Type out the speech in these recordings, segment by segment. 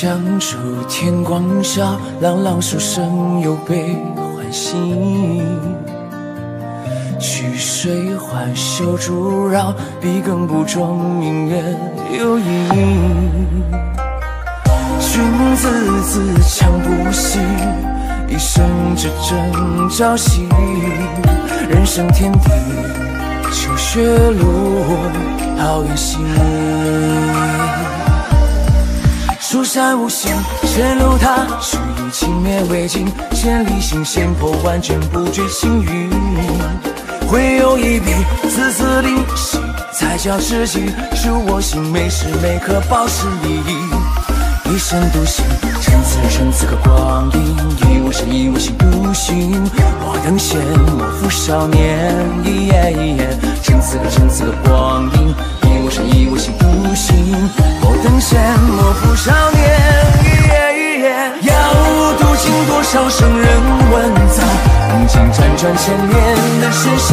江出天光下，朗朗书声又被唤醒。曲水环袖珠绕，笔耕不装，明月有影。君子自强不息，一生只争朝夕。人生天地，秋雪路，好远行。蜀山无形，前路踏，须臾轻灭未尽，千里行，险破万卷，不觉青云。会有一笔，字字灵犀，才叫知己。书我心，每时每刻保持利益。一生独行，趁此生此刻光阴，以我身，以我心独行。我等闲，莫负少年。趁此刻，趁此刻光阴，以我身，以我心独行。等闲莫负少年，要读尽多少圣人文藻，历经辗转千年的喧嚣。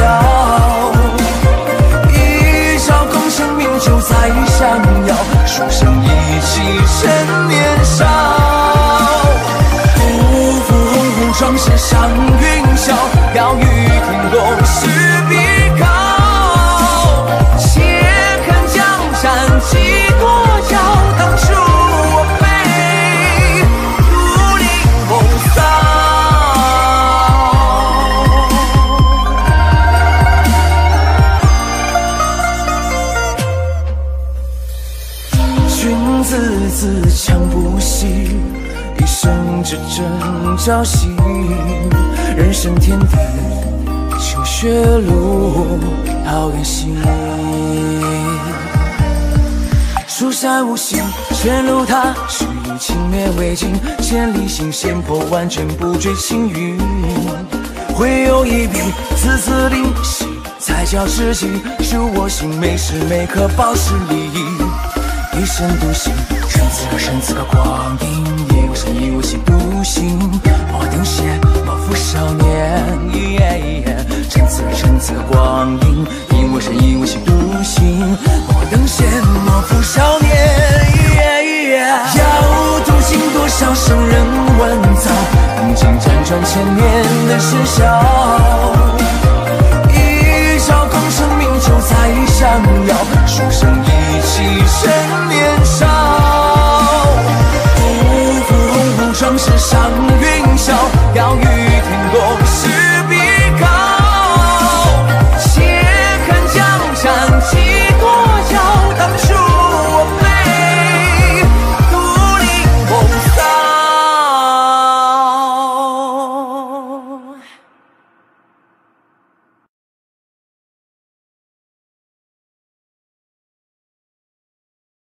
年少。字字强不息，一生只争朝夕。人生天地，求学路，好远行。蜀山无形，前路踏，须臾轻灭未尽，千里行，险坡万卷，不觉青云。会有一笔，字字灵犀，才叫知己。书我心，每时每刻保持利益，一身独行。趁此刻，趁此刻光阴，以我身，以我心独行。莫等闲，莫负少年。趁此刻，趁此刻光阴，以我身，以我心独行。莫等闲，莫负少年。要读尽多少圣人文藻，历经辗转千年的喧嚣。一朝功成名就在逍遥，书生一身年少。不负红尘世上云霄要与天公试